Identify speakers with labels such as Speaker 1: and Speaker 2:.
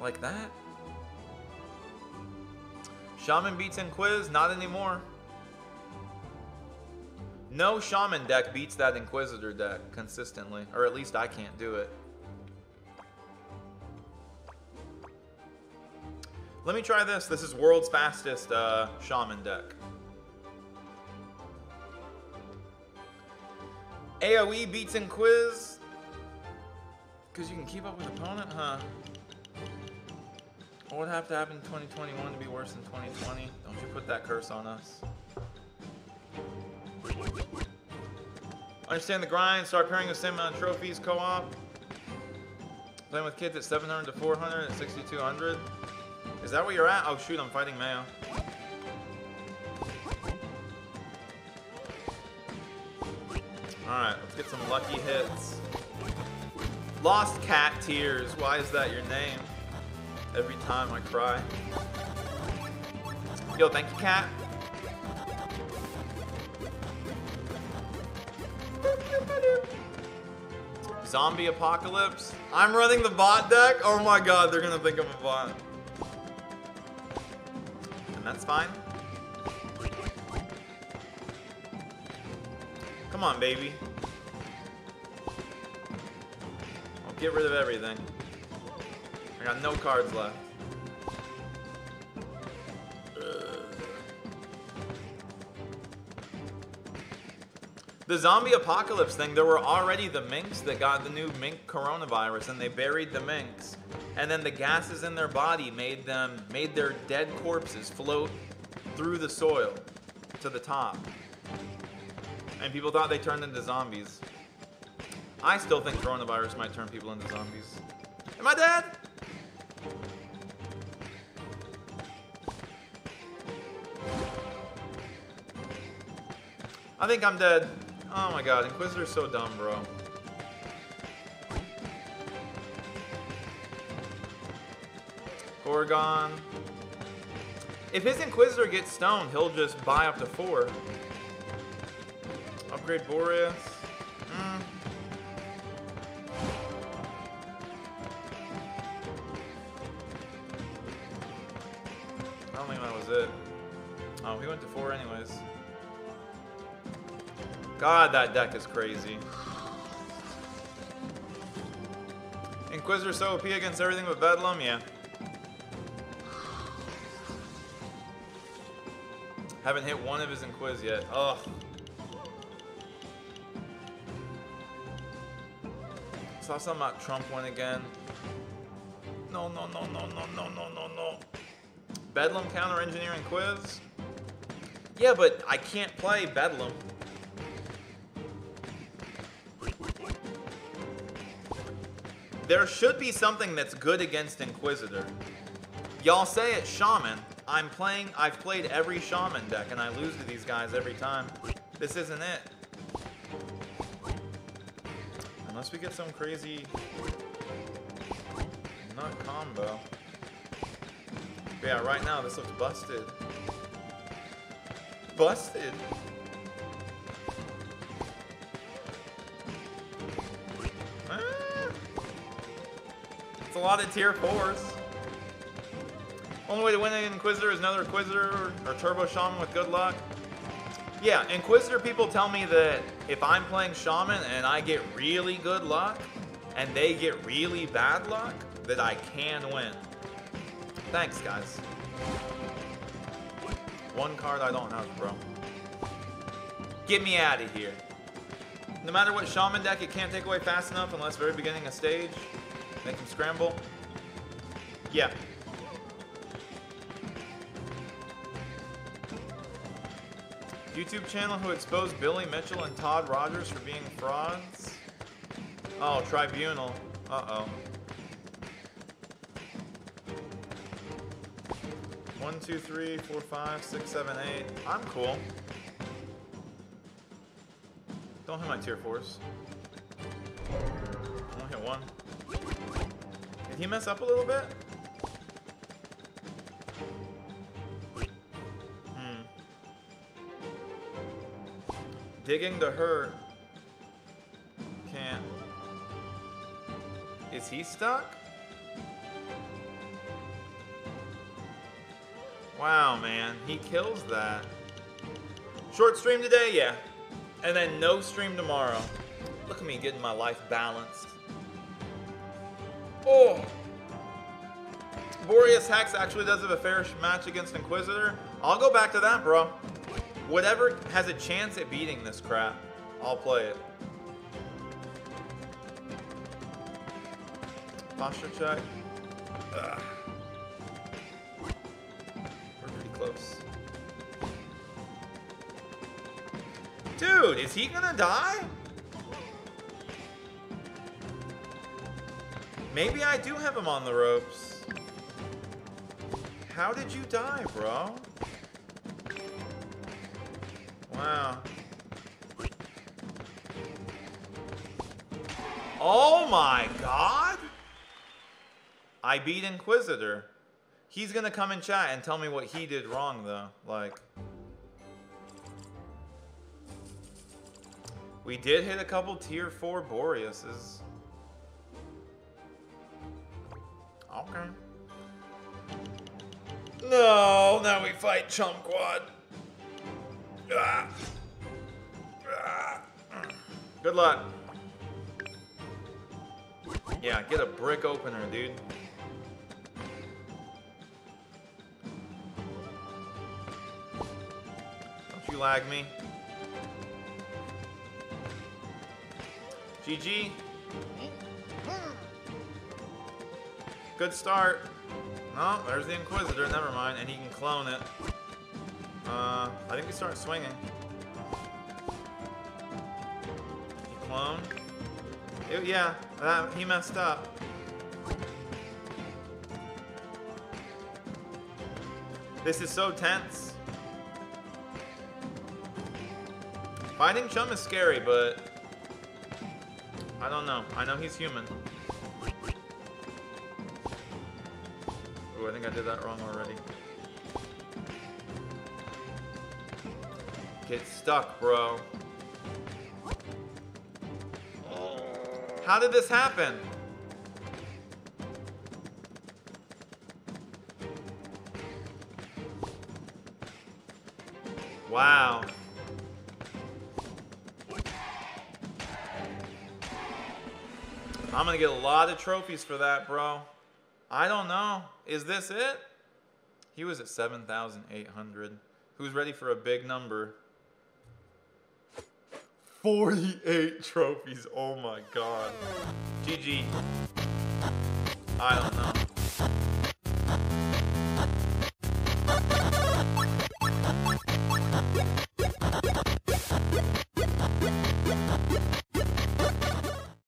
Speaker 1: Like that? Shaman beats Inquiz? Not anymore. No Shaman deck beats that Inquisitor deck consistently. Or at least I can't do it. Let me try this. This is world's fastest uh, Shaman deck. AoE beats Inquiz. Because you can keep up with opponent, huh? What would have to happen in 2021 to be worse than 2020? Don't you put that curse on us. Understand the grind, start pairing the same amount of trophies co-op. Playing with kids at 700 to 400 at 6200. Is that where you're at? Oh shoot, I'm fighting Mayo. Alright, let's get some lucky hits. Lost Cat Tears. Why is that your name? Every time I cry. Yo, thank you, Cat. Zombie Apocalypse. I'm running the bot deck? Oh my god, they're gonna think I'm a bot. And that's fine. Come on, baby. I'll get rid of everything. I got no cards left. The zombie apocalypse thing, there were already the minks that got the new mink coronavirus and they buried the minks. And then the gases in their body made them made their dead corpses float through the soil to the top. And people thought they turned into zombies. I still think coronavirus might turn people into zombies. Am I dead? I think I'm dead. Oh my god, Inquisitor's so dumb, bro. Gorgon. If his Inquisitor gets stoned, he'll just buy up to four. Upgrade Boreas. Mm. I don't think that was it. Oh, he went to four anyways. God, that deck is crazy. Inquisitor so OP against everything but Bedlam? Yeah. Haven't hit one of his Inquis yet. Ugh. Saw something about Trump win again. No, no, no, no, no, no, no, no, no. Bedlam counter engineering quiz? Yeah, but I can't play Bedlam. There should be something that's good against Inquisitor. Y'all say it's Shaman. I'm playing, I've played every Shaman deck and I lose to these guys every time. This isn't it. Unless we get some crazy nut combo. But yeah, right now this looks busted. Busted. A lot of tier fours. Only way to win an Inquisitor is another Inquisitor or, or Turbo Shaman with good luck. Yeah, Inquisitor people tell me that if I'm playing Shaman and I get really good luck, and they get really bad luck, that I can win. Thanks, guys. One card I don't have, bro. Get me out of here. No matter what Shaman deck, it can't take away fast enough unless very beginning of stage. Make him scramble. Yeah. YouTube channel who exposed Billy Mitchell and Todd Rogers for being frauds? Oh, Tribunal. Uh-oh. One, two, three, four, five, six, seven, eight. I'm cool. Don't hit my tier fours. Only hit one. He mess up a little bit? Hmm. Digging the hurt. Can't. Is he stuck? Wow, man. He kills that. Short stream today? Yeah. And then no stream tomorrow. Look at me getting my life balanced. Oh! Boreas Hex actually does have a fair match against Inquisitor. I'll go back to that, bro. Whatever has a chance at beating this crap, I'll play it. Posture check. Ugh. We're pretty close. Dude, is he gonna die? Maybe I do have him on the ropes. How did you die, bro? Wow. Oh my god! I beat Inquisitor. He's gonna come in chat and tell me what he did wrong, though. Like... We did hit a couple tier 4 Boreases. Okay. No, now we fight Chump Quad. Good luck. Yeah, get a brick opener, dude. Don't you lag me. GG. Good start. Oh, there's the Inquisitor. Never mind. And he can clone it. Uh, I think we start swinging. He yeah, that, he messed up. This is so tense. Fighting Chum is scary, but I don't know. I know he's human. Ooh, I think I did that wrong already. Get stuck, bro. How did this happen? Wow. I'm gonna get a lot of trophies for that, bro. I don't know. Is this it? He was at 7,800. Who's ready for a big number? 48 trophies. Oh my god. GG. I don't know.